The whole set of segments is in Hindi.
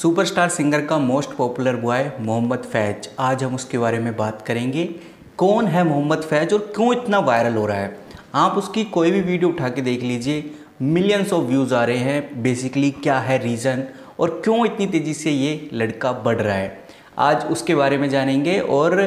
सुपरस्टार सिंगर का most popular boy Mohammad Faiz. आज हम उसके बारे में बात करेंगे, कौन है मोहम्मद फैज और क्यों इतना वायरल हो रहा है। आप उसकी कोई भी वीडियो उठा के देख लीजिए मिलियंस ऑफ़ व्यूज़ आ रहे हैं बेसिकली क्या है रीज़न और क्यों इतनी तेज़ी से ये लड़का बढ़ रहा है। आज उसके बारे में जानेंगे और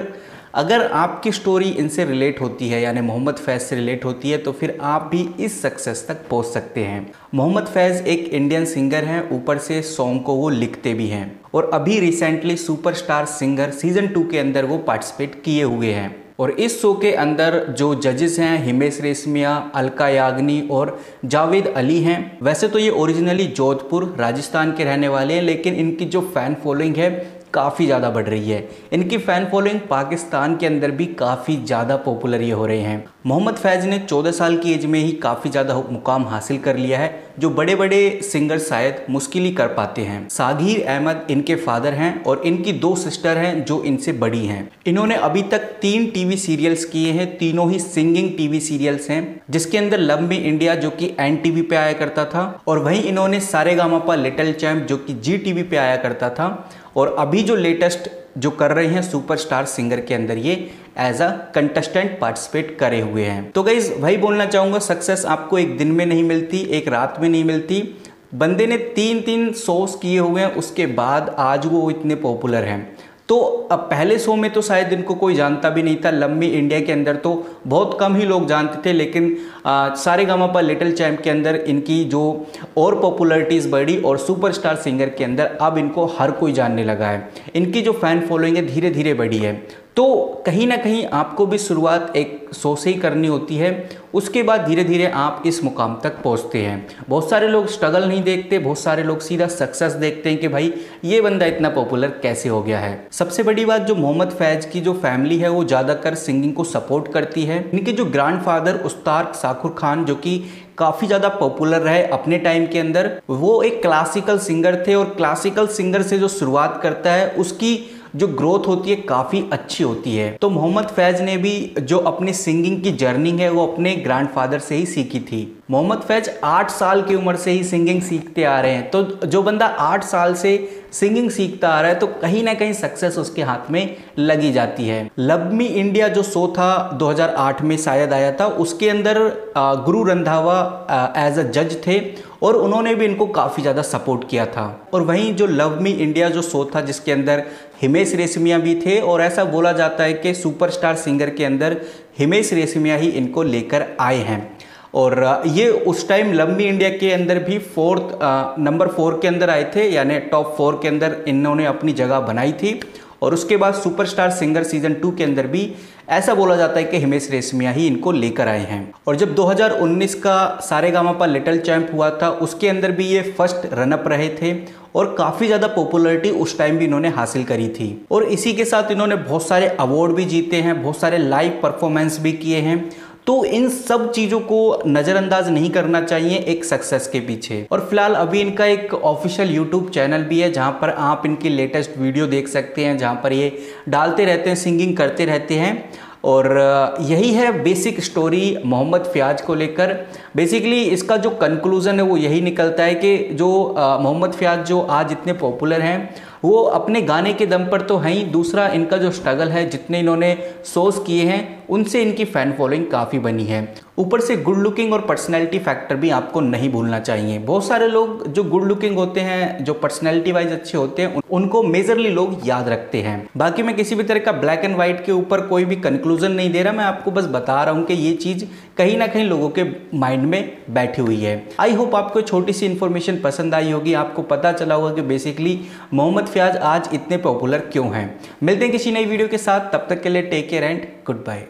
अगर आपकी स्टोरी इनसे रिलेट होती है, यानी मोहम्मद फैज़ से रिलेट होती है तो फिर आप भी इस सक्सेस तक पहुँच सकते हैं। मोहम्मद फैज़ एक इंडियन सिंगर हैं, ऊपर से सॉन्ग को वो लिखते भी हैं। और अभी recently superstar singer season two के अंदर वो पार्टिसिपेट किए हुए हैं। और इस शो के अंदर जो जजेस हैं, हिमेश रेशमिया, अलका याग्नि और जावेद अली हैं। वैसे तो ये ओरिजिनली जोधपुर, राजस्थान के रहने वाले हैं, लेकिन इनकी जो फ़ैन फॉलोइंग है काफ़ी ज़्यादा बढ़ रही है। इनकी फ़ैन फॉलोइंग पाकिस्तान के अंदर भी काफ़ी ज़्यादा पॉपुलर ये हो रहे हैं। मोहम्मद फैज़ ने 14 साल की एज में ही काफ़ी ज़्यादा मुकाम हासिल कर लिया है। जो बड़े बड़े सिंगर शायद मुश्किल ही कर पाते हैं। सागीर अहमद इनके फादर हैं और इनकी दो सिस्टर हैं जो इनसे बड़ी हैं। इन्होंने अभी तक तीन टीवी सीरियल्स किए हैं, तीनों ही सिंगिंग टीवी सीरियल्स हैं, जिसके अंदर लव मी इंडिया जो कि एन टीवी पे आया करता था और वहीं इन्होंने सारे गामापा लिटिल चैम्प जो कि जी टीवी पे आया करता था और अभी जो लेटेस्ट जो कर रहे हैं सुपरस्टार सिंगर के अंदर ये एज अ कंटेस्टेंट पार्टिसिपेट करे हुए हैं। तो गई वही बोलना चाहूँगा सक्सेस आपको एक दिन में नहीं मिलती, एक रात में नहीं मिलती। बंदे ने तीन तीन शोज़ किए हुए हैं, उसके बाद आज वो इतने पॉपुलर हैं। तो अब पहले शो में तो शायद इनको कोई जानता भी नहीं था लम्बी इंडिया के अंदर तो बहुत कम ही लोग जानते थे लेकिन आ, सारे गामा पर लिटिल चैम्प के अंदर इनकी जो और पॉपुलरिटीज़ बढ़ी और सुपरस्टार सिंगर के अंदर अब इनको हर कोई जानने लगा है। इनकी जो फ़ैन फॉलोइंग है धीरे धीरे बढ़ी है। तो कहीं ना कहीं आपको भी शुरुआत एक शो से ही करनी होती है। उसके बाद धीरे धीरे आप इस मुकाम तक पहुँचते हैं। बहुत सारे लोग स्ट्रगल नहीं देखते, बहुत सारे लोग सीधा सक्सेस देखते हैं कि भाई, ये बंदा इतना पॉपुलर कैसे हो गया है? सबसे बड़ी बात जो मोहम्मद फैज की जो फैमिली है, वो ज़्यादातर सिंगिंग को सपोर्ट करती है। इनके जो ग्रांड फादर उस्ताद साकुर खान, जो कि काफ़ी ज़्यादा पॉपुलर रहे अपने टाइम के अंदर, वो एक क्लासिकल सिंगर थे और क्लासिकल सिंगर से जो शुरुआत करता है, उसकी जो ग्रोथ होती है, काफ़ी अच्छी होती है। तो मोहम्मद फैज़ ने भी जो अपनी सिंगिंग की जर्नी है, वो अपने ग्रैंडफादर से ही सीखी थी। मोहम्मद फैज आठ साल की उम्र से ही सिंगिंग सीखते आ रहे हैं। तो जो बंदा आठ साल से सिंगिंग सीखता आ रहा है तो कहीं ना कहीं सक्सेस उसके हाथ में लगी जाती है। लव मी इंडिया जो शो था 2008 में शायद आया था, उसके अंदर गुरु रंधावा एज अ जज थे, और उन्होंने भी इनको काफ़ी ज़्यादा सपोर्ट किया था। और वहीं जो लव मी इंडिया जो शो था, जिसके अंदर हिमेश रेशमिया भी थे, और ऐसा बोला जाता है कि सुपरस्टार सिंगर के अंदर हिमेश रेशमिया ही इनको लेकर आए हैं। और ये उस टाइम लंबी इंडिया के अंदर भी फोर्थ नंबर फोर के अंदर आए थे, यानी टॉप फोर के अंदर इन्होंने अपनी जगह बनाई थी। और उसके बाद सुपरस्टार सिंगर सीज़न टू के अंदर भी ऐसा बोला जाता है कि हिमेश रेशमिया ही इनको लेकर आए हैं। और जब 2019 का सारे गामा लिटिल चैंप हुआ था, उसके अंदर भी ये फ़र्स्ट रनअप रहे थे और काफ़ी ज़्यादा पॉपुलरिटी उस टाइम भी इन्होंने हासिल करी थी। और इसी के साथ इन्होंने बहुत सारे अवार्ड भी जीते हैं, बहुत सारे लाइव परफॉर्मेंस भी किए हैं। तो इन सब चीज़ों को नज़रअंदाज नहीं करना चाहिए एक सक्सेस के पीछे। और फ़िलहाल अभी इनका एक ऑफिशियल यूट्यूब चैनल भी है, जहाँ पर आप इनकी लेटेस्ट वीडियो देख सकते हैं, जहाँ पर ये डालते रहते हैं सिंगिंग करते रहते हैं। और यही है बेसिक स्टोरी मोहम्मद फ्याज को लेकर। बेसिकली इसका जो कंक्लूज़न है, वो यही निकलता है कि जो मोहम्मद फ्याज जो आज इतने पॉपुलर हैं वो अपने गाने के दम पर तो हैं ही। दूसरा इनका जो स्ट्रगल है, जितने इन्होंने सोर्स किए हैं, उनसे इनकी फ़ैन फॉलोइंग काफ़ी बनी है। ऊपर से गुड लुकिंग और पर्सनैलिटी फैक्टर भी आपको नहीं भूलना चाहिए। बहुत सारे लोग जो गुड लुकिंग होते हैं, जो पर्सनैलिटी वाइज अच्छे होते हैं उनको मेजरली लोग याद रखते हैं। बाकी मैं किसी भी तरह का ब्लैक एंड व्हाइट के ऊपर कोई भी कंक्लूजन नहीं दे रहा। मैं आपको बस बता रहा हूँ कि ये चीज़ कहीं ना कहीं लोगों के माइंड में बैठी हुई है। आई होप आपको छोटी सी इन्फॉर्मेशन पसंद आई होगी। आपको पता चला होगा कि बेसिकली मोहम्मद फ्याज आज इतने पॉपुलर क्यों हैं? मिलते हैं किसी नई वीडियो के साथ। तब तक के लिए take care and good bye